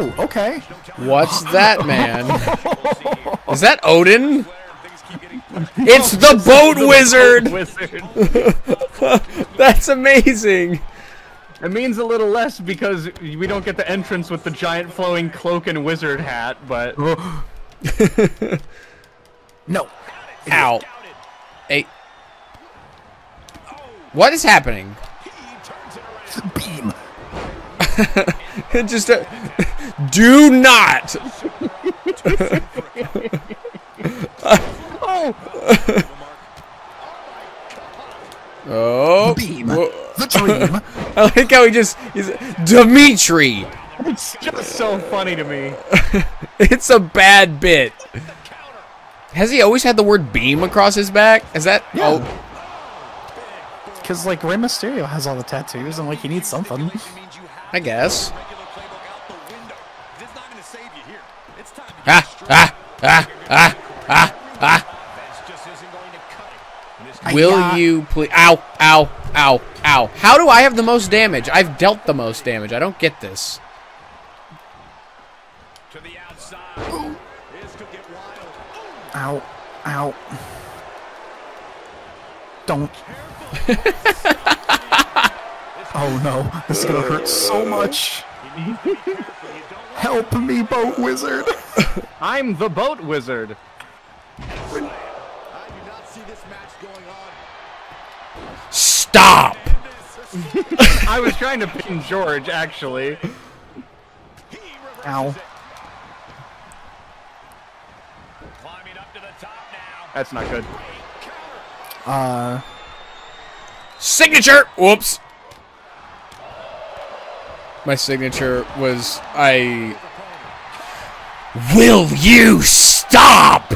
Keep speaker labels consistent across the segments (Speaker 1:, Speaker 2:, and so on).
Speaker 1: Oh, okay.
Speaker 2: What's that, man? Is that Odin? It's the boat wizard!
Speaker 3: Wizard.
Speaker 2: That's amazing.
Speaker 3: It means a little less because we don't get the entrance with the giant flowing cloak and wizard hat, but
Speaker 1: No.
Speaker 2: Ow. Hey. What is happening?
Speaker 1: Beam.
Speaker 2: It just uh, do not. oh.
Speaker 1: Beam. The dream.
Speaker 2: I like how he just is Dimitri.
Speaker 3: it's just so funny to me.
Speaker 2: It's a bad bit. Has he always had the word beam across his back? Is that
Speaker 1: Yeah.
Speaker 2: oh
Speaker 1: Because, like, Rey Mysterio has all the tattoos, and, like, he needs something.
Speaker 2: I guess. Ah, ah, ah, ah, ah. Will you please? Ow, ow, ow, ow. How do I have the most damage? I've dealt the most damage. I don't get this.
Speaker 1: Ow. Ow. Don't. oh no, this is gonna hurt so much. Help me, boat wizard.
Speaker 3: I'm the boat wizard.
Speaker 2: Stop!
Speaker 3: I was trying to pin George, actually.
Speaker 1: Ow.
Speaker 3: That's not good.
Speaker 1: Uh,
Speaker 2: Signature! Whoops. My signature was I. Will you stop?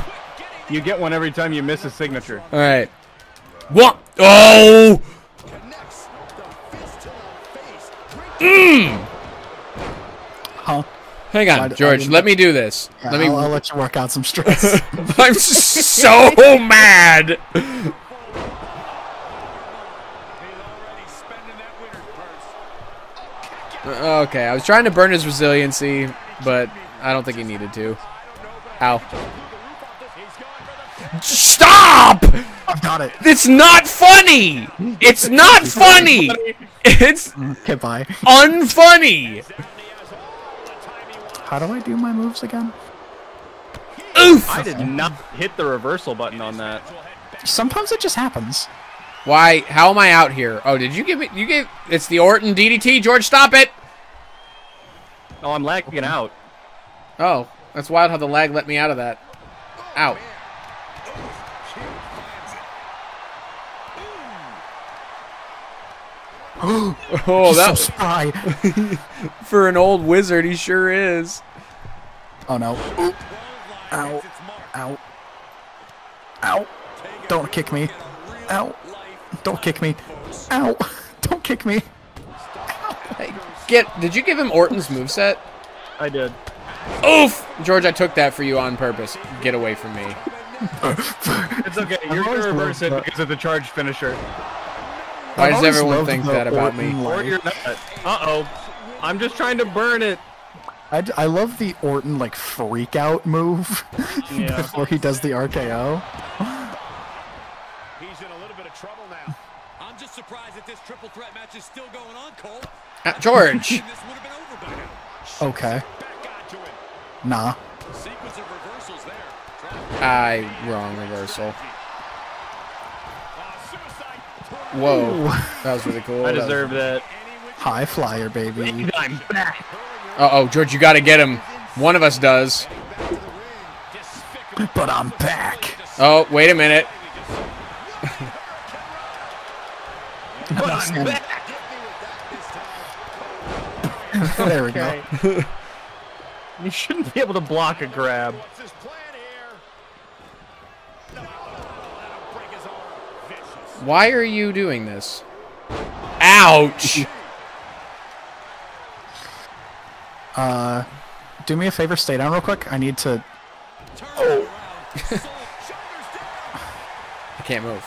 Speaker 3: You get one every time you miss a signature.
Speaker 2: All right. What? Oh! Mmm!
Speaker 1: huh?
Speaker 2: Hang
Speaker 1: Why
Speaker 2: on,
Speaker 1: d- I
Speaker 2: George.
Speaker 1: didn't-
Speaker 2: Let me do this.
Speaker 1: Yeah,
Speaker 2: Let me.
Speaker 1: I'll, I'll let you work out some stress.
Speaker 2: I'm so mad. Okay, I was trying to burn his resiliency, but I don't think he needed to. Ow. Stop!
Speaker 1: I've got it.
Speaker 2: It's not funny! It's not funny! It's
Speaker 1: Okay, bye.
Speaker 2: unfunny!
Speaker 1: How do I do my moves again?
Speaker 2: Oof!
Speaker 3: I did not hit the reversal button on that.
Speaker 1: Sometimes it just happens.
Speaker 2: Why? How am I out here? Oh, did you give me? You gave? It's the Orton DDT. George, stop it!
Speaker 3: Oh, I'm lagging out.
Speaker 2: Oh, that's wild how the lag let me out of that. Out. oh,
Speaker 1: He's
Speaker 2: that
Speaker 1: so spry.
Speaker 2: for an old wizard, he sure is.
Speaker 1: Oh no. Ow. Ow. Ow. Ow. Don't kick me. Ow. Don't kick me. Ow. Don't kick me.
Speaker 2: Hey, get. Did you give him Orton's moveset?
Speaker 3: I did.
Speaker 2: Oof! George, I took that for you on purpose. Get away from me.
Speaker 3: It's okay. You're
Speaker 1: always
Speaker 3: gonna reverse it
Speaker 1: that.
Speaker 3: because of the charge finisher.
Speaker 2: Why does everyone think that about me?
Speaker 3: Or you're not. Uh oh. I'm just trying to burn it.
Speaker 1: I, d- I love the Orton like freak out move
Speaker 3: Yeah.
Speaker 1: before he does the RKO.
Speaker 4: He's in a little bit of trouble now. I'm just surprised that this triple threat match is still going on, Cole.
Speaker 2: Ah, George!
Speaker 4: This would have been over by now.
Speaker 1: Okay.
Speaker 4: Back onto it.
Speaker 1: Nah.
Speaker 4: Sequence of reversals there.
Speaker 2: I wrong reversal. Whoa, that was really cool.
Speaker 3: I
Speaker 2: That was-
Speaker 3: deserve that.
Speaker 1: High flyer, baby.
Speaker 3: I'm back.
Speaker 2: Uh oh, George, you gotta get him. One of us does.
Speaker 1: But I'm back.
Speaker 2: Oh, wait a minute.
Speaker 3: But I'm back.
Speaker 1: there we go.
Speaker 3: You shouldn't be able to block a grab.
Speaker 4: What's his plan here? No, no, let him break his arm. Vicious.
Speaker 2: Why are you doing this? Ouch!
Speaker 1: Uh, do me a favor, stay down real quick. I need to.
Speaker 4: Oh.
Speaker 2: I can't move.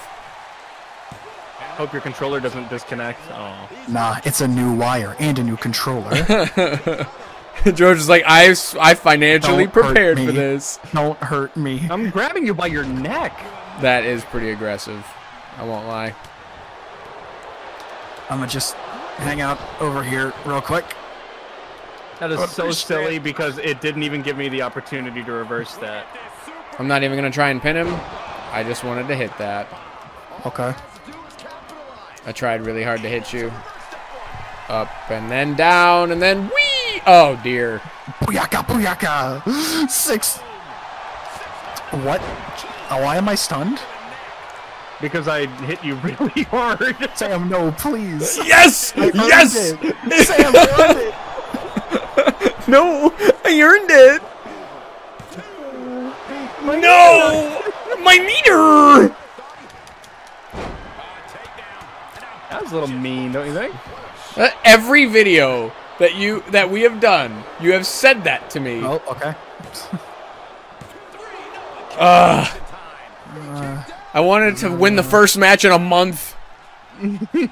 Speaker 3: Hope your controller doesn't disconnect. Oh.
Speaker 1: Nah, it's a new wire and a new controller.
Speaker 2: George is like, I, I financially
Speaker 1: Don't
Speaker 2: prepared for this.
Speaker 1: Don't hurt me.
Speaker 3: I'm grabbing you by your neck.
Speaker 2: That is pretty aggressive. I won't lie.
Speaker 1: I'm gonna just hang out over here real quick.
Speaker 3: That is so silly because it didn't even give me the opportunity to reverse that.
Speaker 2: I'm not even going to try and pin him. I just wanted to hit that.
Speaker 1: Okay.
Speaker 2: I tried really hard to hit you. Up and then down and then wee! Oh, dear.
Speaker 1: Booyaka, booyaka! Six. What? Oh, why am I stunned?
Speaker 3: Because I hit you really hard.
Speaker 1: Sam, no, please.
Speaker 2: Yes!
Speaker 1: I
Speaker 2: Yes!
Speaker 1: it. Sam, I earned it.
Speaker 2: No! I earned it! No! My meter!
Speaker 3: That was a little mean, don't you think?
Speaker 2: Uh, Every video that you that we have done, you have said that to me.
Speaker 1: Oh, okay.
Speaker 2: Ugh. I wanted to win the first match in a month.
Speaker 4: Taking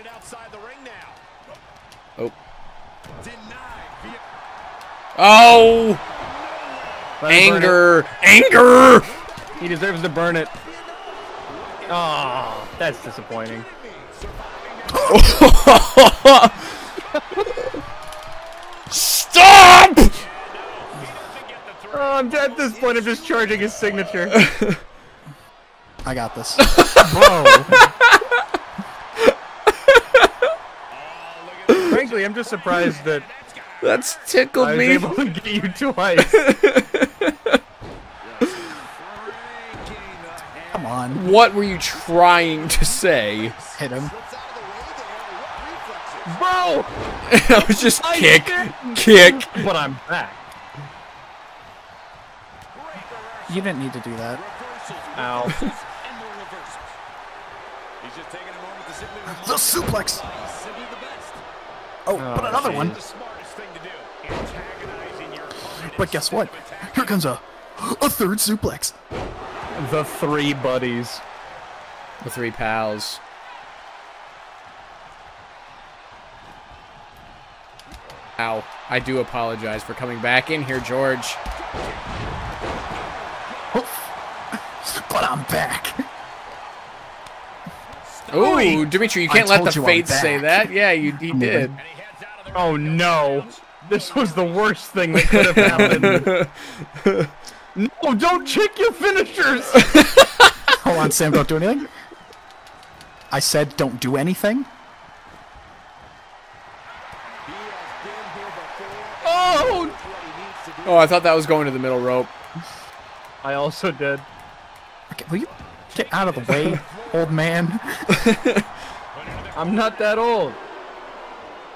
Speaker 4: it outside the ring now.
Speaker 2: Oh. Oh!
Speaker 3: Let
Speaker 2: Anger! Anger!
Speaker 3: He deserves to burn it. Oh, that's disappointing.
Speaker 2: Stop!
Speaker 3: Oh, I'm at this point. I'm just charging his signature.
Speaker 1: I got this.
Speaker 3: Bro. Frankly, I'm just surprised that
Speaker 2: That's tickled me.
Speaker 3: I was
Speaker 2: me.
Speaker 3: able to get you twice.
Speaker 1: Come on.
Speaker 2: What were you trying to say?
Speaker 1: Hit him.
Speaker 3: Bro!
Speaker 2: I was just
Speaker 3: I
Speaker 2: kick,
Speaker 3: didn't.
Speaker 2: kick.
Speaker 3: But I'm back.
Speaker 1: You didn't need to do that.
Speaker 3: Ow.
Speaker 4: and more reversals. He's just taking a moment to simply remind
Speaker 1: The suplex.
Speaker 4: he's simply the best.
Speaker 1: Oh, but oh, another
Speaker 3: shit.
Speaker 1: one.
Speaker 4: The smartest thing to do. Antagonizing your opponent
Speaker 1: But guess what?
Speaker 4: instead of attacking.
Speaker 1: Here comes a a third suplex.
Speaker 3: The three buddies.
Speaker 2: The three pals. Ow. I do apologize for coming back in here, George.
Speaker 1: But I'm back.
Speaker 2: Ooh, Dimitri, you can't let the
Speaker 1: you
Speaker 2: fates say that. Yeah, you he did.
Speaker 4: And he heads out of the
Speaker 3: Oh no. This was the worst thing that could have happened. no, don't check your finishers!
Speaker 1: Hold on, Sam. Don't do anything. I said don't do anything.
Speaker 3: Oh,
Speaker 2: I thought that was going to the middle rope.
Speaker 3: I also did.
Speaker 1: Okay, will you get out of the way, old man?
Speaker 3: I'm not that old.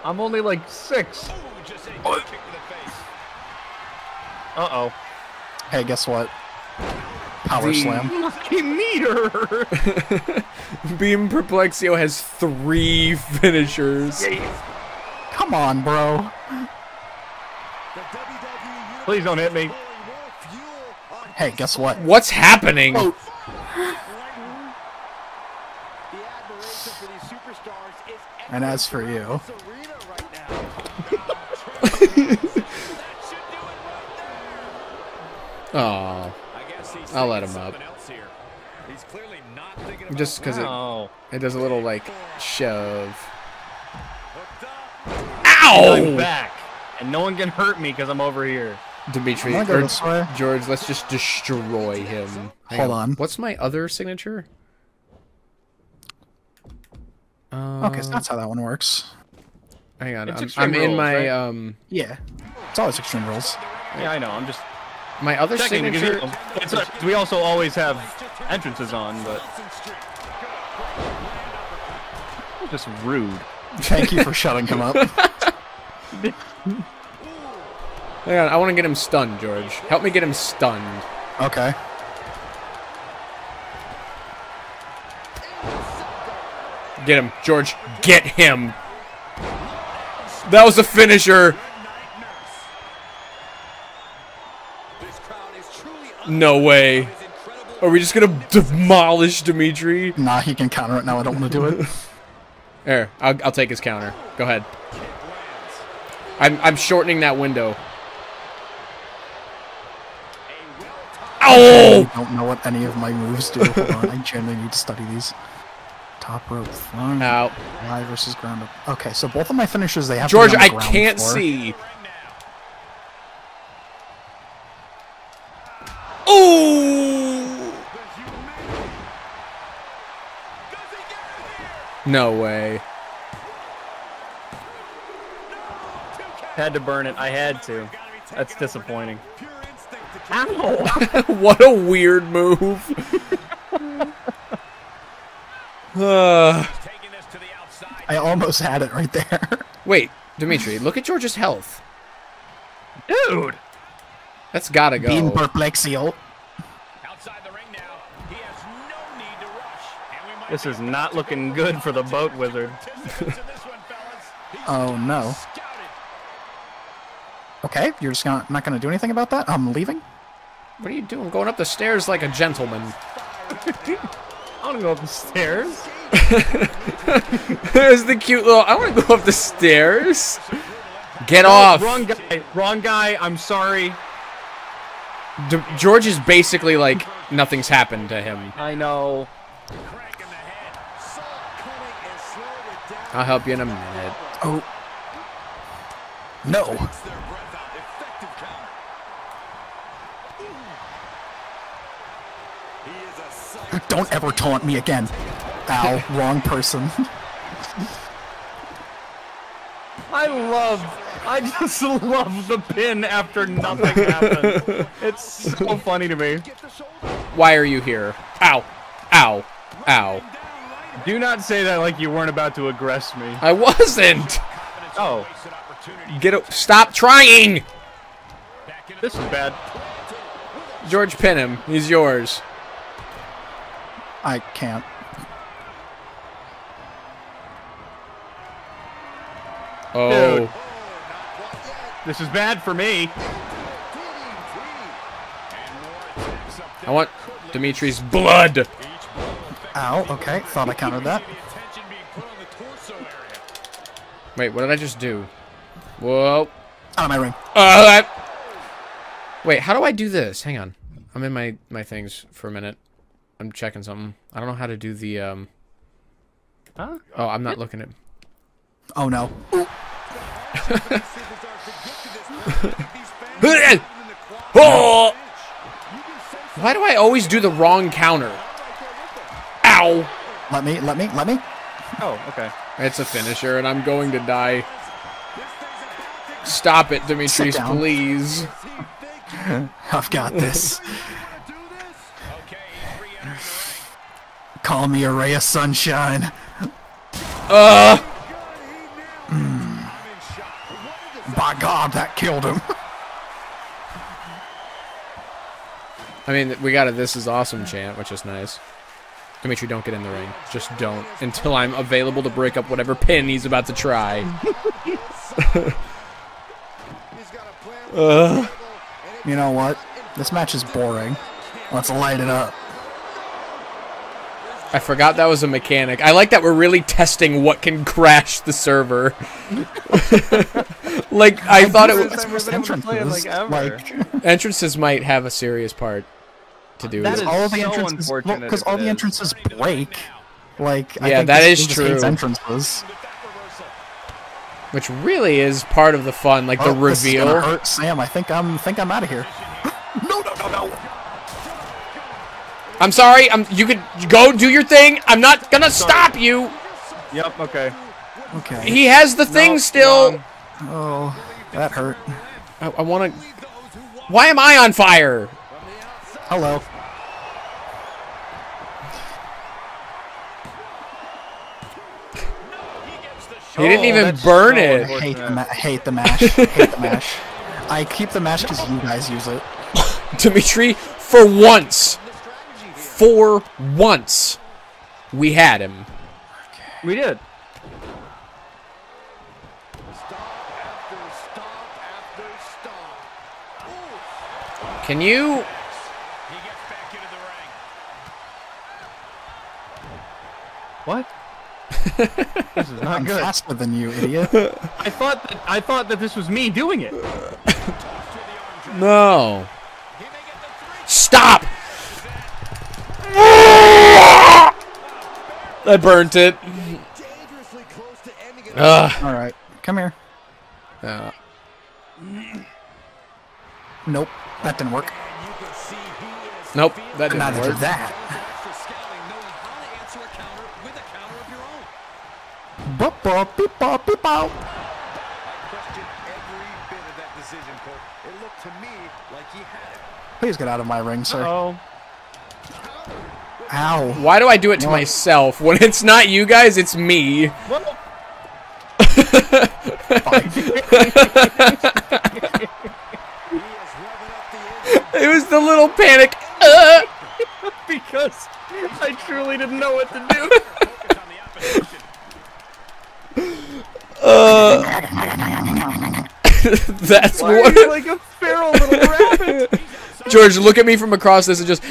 Speaker 3: I'm only like six.
Speaker 4: just a kick to the face.
Speaker 3: Uh oh.
Speaker 1: Hey, guess what? Power
Speaker 2: The-
Speaker 1: slam.
Speaker 3: Lucky meter!
Speaker 2: Beam Perplexio has three finishers.
Speaker 1: Come on, bro.
Speaker 4: The WWE
Speaker 3: Please don't hit me.
Speaker 4: pouring more fuel on
Speaker 1: Hey, guess what?
Speaker 2: What's happening?
Speaker 1: Oh,
Speaker 4: the admiration for these superstars is
Speaker 1: and as for you,
Speaker 4: this arena right now. that should do it right
Speaker 2: Oh.
Speaker 4: I guess he's
Speaker 2: I'll let him up.
Speaker 4: something else here. He's clearly not thinking about
Speaker 2: just because it, it does a little like shove.
Speaker 4: hooked up.
Speaker 3: I'm back. And no one can hurt me because I'm over here.
Speaker 2: Dimitri,
Speaker 1: go
Speaker 2: or. George, let's just destroy him. Hang
Speaker 1: Hold on.
Speaker 2: What's my other signature? Uh,
Speaker 1: Okay, so that's how that one works.
Speaker 2: hang on.
Speaker 3: It's
Speaker 2: I'm, I'm in my
Speaker 3: right?
Speaker 2: um
Speaker 1: Yeah, it's always extreme rules.
Speaker 3: Yeah, I know. I'm just
Speaker 2: my other
Speaker 3: checking
Speaker 2: signature.
Speaker 3: you- it's a- we also always have entrances on, but just rude.
Speaker 1: Thank you for shutting him up.
Speaker 2: Hang on, I want to get him stunned, George. Help me get him stunned.
Speaker 1: Okay.
Speaker 2: Get him, George. Get him. That was a finisher.
Speaker 4: This crowd is truly
Speaker 2: No way. Are we just gonna demolish Dimitri?
Speaker 1: Nah, he can counter it now. I don't want to do it.
Speaker 2: There, I'll, I'll take his counter. Go ahead. I'm I'm shortening that window. Oh!
Speaker 1: I don't know what any of my moves do. Hold on, I genuinely need to study these. Top rope, front,
Speaker 2: Out.
Speaker 1: Y versus ground up. Okay, so both of my finishes they have
Speaker 2: George,
Speaker 1: to be on
Speaker 2: I
Speaker 1: the ground
Speaker 2: can't
Speaker 1: floor.
Speaker 2: see. Ooh! No way.
Speaker 3: Had to burn it. I had to. That's disappointing. Ow!
Speaker 2: what a weird move. Uh,
Speaker 4: Taking this to the outside.
Speaker 1: I almost had it right there.
Speaker 2: wait, Dimitri, look at George's health.
Speaker 3: Dude!
Speaker 2: That's gotta go.
Speaker 1: Beam perplexio.
Speaker 4: Outside the ring now. He has no need to rush. And we might
Speaker 3: This is not looking good for the boat wizard.
Speaker 4: participants in this one, fellas. He's
Speaker 1: Oh no. Okay, you're just gonna, not gonna do anything about that? I'm leaving?
Speaker 2: What are you doing? Going up the stairs like a gentleman.
Speaker 3: I want to go up the stairs.
Speaker 2: There's the cute little. I want to go up the stairs. Get off.
Speaker 3: Wrong guy. Wrong guy. I'm sorry.
Speaker 2: D- George is basically like nothing's happened to him.
Speaker 3: I know.
Speaker 4: Crank in the head. Saw it coming and slowed it down.
Speaker 2: I'll help you in a minute.
Speaker 1: Oh. No.
Speaker 4: Their breath out. Effective counter. He is a sight.
Speaker 1: Don't ever taunt me again. Ow, wrong person.
Speaker 3: I love. I just love the pin after nothing happened. It's so funny to me.
Speaker 2: Why are you here? Ow. Ow. Ow.
Speaker 3: Do not say that like you weren't about to aggress me.
Speaker 2: I wasn't.
Speaker 3: Oh,
Speaker 4: Wasted opportunity.
Speaker 2: Get a- Stop trying.
Speaker 3: This is bad.
Speaker 2: George, pin him. He's yours.
Speaker 1: I can't.
Speaker 2: Oh.
Speaker 3: Dude. This is bad for me.
Speaker 2: I want Dimitri's blood.
Speaker 1: Ow, okay, thought I countered that.
Speaker 4: attention being put on the torso area.
Speaker 2: Wait, what did I just do? Whoa.
Speaker 1: Out of my ring.
Speaker 2: Uh, that- Wait, how do I do this? Hang on. I'm in my, my things for a minute. I'm checking something. I don't know how to do the, um...
Speaker 3: Huh?
Speaker 2: Oh, I'm not looking at...
Speaker 1: Oh no.
Speaker 2: oh! Why do I always do the wrong counter? Ow!
Speaker 1: Let me, let me, let me.
Speaker 3: Oh, okay.
Speaker 2: It's a finisher, and I'm going to die. Stop it, Dimitris, please.
Speaker 1: I've got this.
Speaker 4: Okay, he's re-entering the ring.
Speaker 1: Call me a ray of sunshine.
Speaker 2: Uh,
Speaker 1: By God, that killed him.
Speaker 2: I mean, we got a "This is awesome" chant, which is nice. Dimitri, don't get in the ring. Just don't until I'm available to break up whatever pin he's about to try.
Speaker 1: You know what? This match is boring. Let's light it up.
Speaker 2: I forgot that was a mechanic. I like that we're really testing what can crash the server. like I thought it was
Speaker 3: First time we've able to play it, like, ever.
Speaker 1: like
Speaker 2: entrances might have a serious part to do
Speaker 3: That
Speaker 2: with
Speaker 3: is
Speaker 2: it.
Speaker 1: all the
Speaker 3: so
Speaker 1: entrances,
Speaker 3: unfortunate
Speaker 1: because
Speaker 3: if
Speaker 1: all the entrances break. Like, I
Speaker 2: Yeah,
Speaker 1: think
Speaker 2: that
Speaker 1: this
Speaker 2: is
Speaker 1: just hates
Speaker 2: true.
Speaker 1: Entrances.
Speaker 2: which really is part of the fun, like the
Speaker 1: Oh, this is
Speaker 2: reveal.
Speaker 1: hurt Sam. I think I'm think I'm out of here. no, no, no, no.
Speaker 2: I'm sorry. I'm. You could go do your thing. I'm not gonna stop you.
Speaker 3: Yep, okay.
Speaker 1: Okay.
Speaker 2: He has the thing
Speaker 3: No,
Speaker 2: still.
Speaker 3: wrong.
Speaker 1: Oh, that hurt.
Speaker 2: I, I want to. Why am I on fire?
Speaker 1: Hello.
Speaker 2: He didn't
Speaker 3: Oh,
Speaker 2: even
Speaker 3: that's
Speaker 2: burn
Speaker 3: so
Speaker 2: it.
Speaker 1: I hate the ma- hate the mash. hate the mash. I keep the mash because you guys use it.
Speaker 2: Dimitri, for once, for once, we had him.
Speaker 3: We did.
Speaker 2: Can you?
Speaker 4: He gets back into the ring.
Speaker 3: What? This is not
Speaker 1: I'm
Speaker 3: good.
Speaker 1: faster than you, idiot.
Speaker 3: I thought that I thought that this was me doing it.
Speaker 2: No. Stop! I burnt it.
Speaker 4: Dangerously close to ending it.
Speaker 2: Ugh.
Speaker 1: All right, come here.
Speaker 2: Uh,
Speaker 1: Nope, that didn't work.
Speaker 4: You can see he is
Speaker 2: nope, that didn't
Speaker 1: Neither
Speaker 2: work.
Speaker 1: did that.
Speaker 4: for scouting, knowing to answer a counter with a counter of your own.
Speaker 1: Boop, boop, beep, boop, beep, boop.
Speaker 4: Question every bit of that decision, Cole. It looked to me like he had it.
Speaker 1: Please get out of my ring, sir.
Speaker 3: Oh,
Speaker 1: Ow.
Speaker 2: Why do I do it to
Speaker 1: what?
Speaker 2: myself? When it's not you guys, it's me.
Speaker 3: well,
Speaker 4: He is revving up the engine.
Speaker 2: It was the little panic. Uh,
Speaker 3: because I truly didn't know what to do.
Speaker 4: Focus on the opposition.
Speaker 2: that's
Speaker 3: Why are
Speaker 2: what.
Speaker 3: you like a feral little rabbit?
Speaker 2: George, look at me from across this and just.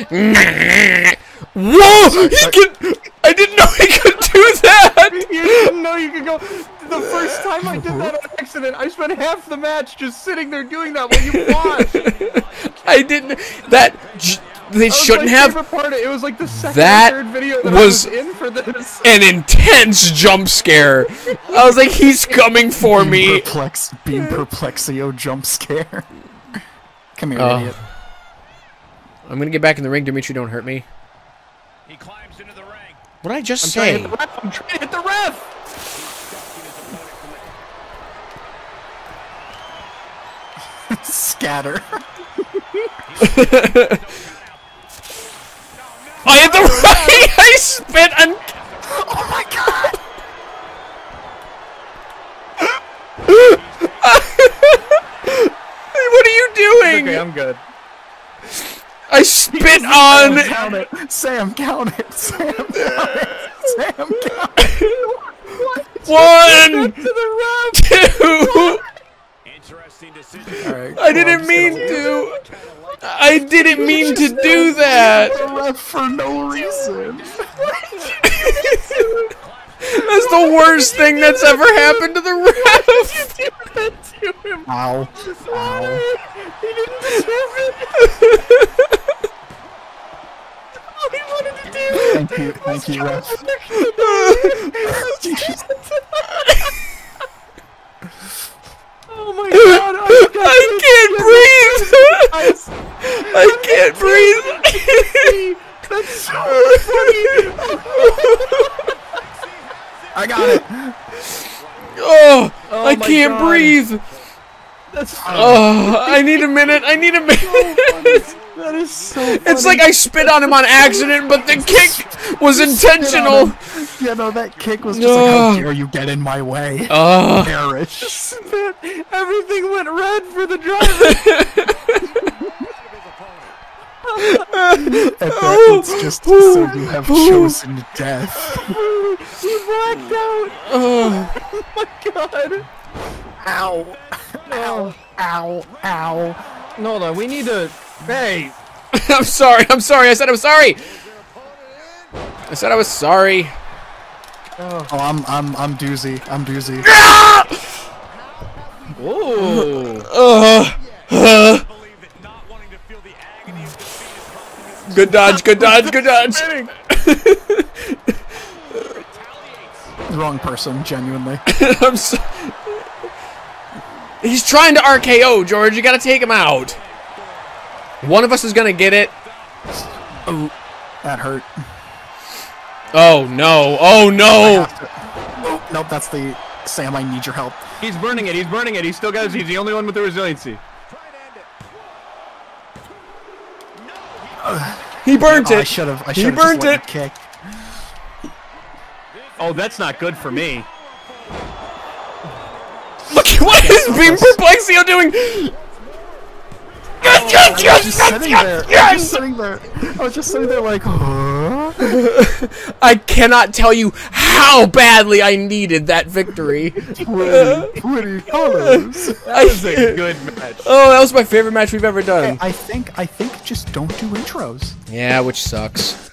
Speaker 2: Whoa! He can. I didn't know he could do that.
Speaker 3: You didn't know you could go. The first time I did that on accident, I spent half the match just sitting there doing that while you watched.
Speaker 2: I didn't. That. They
Speaker 3: That
Speaker 2: shouldn't
Speaker 3: my
Speaker 2: have
Speaker 3: favorite part. It was like the second
Speaker 2: That
Speaker 3: third video that
Speaker 2: was-
Speaker 3: I was in for this.
Speaker 2: an intense jump scare. I was like, he's coming for
Speaker 1: Beam
Speaker 2: me.
Speaker 1: perplex, beam perplexio jump scare. Come here,
Speaker 2: Oh.
Speaker 1: idiot.
Speaker 2: I'm gonna get back in the ring, Dimitri. Don't hurt me.
Speaker 4: He climbs into the ring.
Speaker 2: What did I just
Speaker 3: I'm trying to
Speaker 2: say?
Speaker 3: hit the ref. I'm trying to hit the ref.
Speaker 1: Scatter.
Speaker 2: I hit the right. I spit on.
Speaker 1: oh my god!
Speaker 2: What are you doing?
Speaker 3: Okay, I'm good.
Speaker 2: I spit on.
Speaker 1: Count it. Sam, count it. Sam, count it. Sam, count it.
Speaker 2: One,
Speaker 3: To the
Speaker 2: two.
Speaker 4: Interesting decision.
Speaker 1: Alright,
Speaker 2: I didn't mean to. I didn't mean to do that.
Speaker 1: For no reason.
Speaker 2: That's the worst thing that's ever happened to the ref.
Speaker 3: ref. to him.
Speaker 1: Ow. Ow.
Speaker 3: He didn't deserve it.
Speaker 1: Thank you, thank you, ref.
Speaker 3: Oh my god!
Speaker 2: I can't breathe.
Speaker 3: Guys,
Speaker 2: I can't breathe.
Speaker 3: That's so funny.
Speaker 1: I got it.
Speaker 2: Oh, oh
Speaker 3: I
Speaker 2: can't
Speaker 3: God.
Speaker 2: breathe.
Speaker 3: That's
Speaker 2: oh. oh, I need a minute. I need a minute.
Speaker 3: That is so.
Speaker 2: It's like I spit on him on accident, but the kick was intentional.
Speaker 1: Yeah, no, that kick was just like, how dare you get in my way?
Speaker 2: Oh,
Speaker 1: Perish.
Speaker 3: Everything went red for the driver.
Speaker 1: At that, it's just so you oh. have oh. chosen death.
Speaker 3: he blacked out.
Speaker 2: oh.
Speaker 3: Oh my god.
Speaker 1: Ow. Ow. Ow. Ow.
Speaker 3: No, no, we need to. Hey,
Speaker 2: I'm sorry. I'm sorry. I said I was sorry. I said I was sorry.
Speaker 1: Oh, I'm I'm I'm doozy. I'm doozy.
Speaker 3: whoa.
Speaker 2: Uh, uh.
Speaker 4: believe that not wanting to feel the agony of defeat is costing his
Speaker 2: Good dodge. Good dodge. Good dodge.
Speaker 1: Wrong person, genuinely.
Speaker 2: I'm so He's trying to RKO, George. You gotta take him out. One of us is gonna get it.
Speaker 1: Oh, That hurt.
Speaker 2: Oh no. Oh no.
Speaker 1: Oh, nope, that's the Sam. I need your help.
Speaker 3: He's burning it. He's burning it. He's still got. He's the only one with the resiliency.
Speaker 4: Try and end it.
Speaker 2: He burnt
Speaker 1: Oh, I
Speaker 2: it.
Speaker 1: should have. I
Speaker 2: He
Speaker 1: should have
Speaker 2: burnt
Speaker 1: just let
Speaker 2: it.
Speaker 1: kick.
Speaker 3: Oh, that's not good for me.
Speaker 2: Look, what is Beam Perplexio doing? Yes, yes,
Speaker 1: I was just
Speaker 2: yes,
Speaker 1: sitting
Speaker 2: yes,
Speaker 1: there. I was
Speaker 2: yes,
Speaker 1: just sitting there. I was just sitting there like, huh?
Speaker 2: I cannot tell you how badly I needed that victory.
Speaker 1: Pretty, pretty colors.
Speaker 3: That was a good match.
Speaker 2: oh, that was my favorite match we've ever done.
Speaker 1: I think. I think just don't do intros.
Speaker 2: Yeah, which sucks.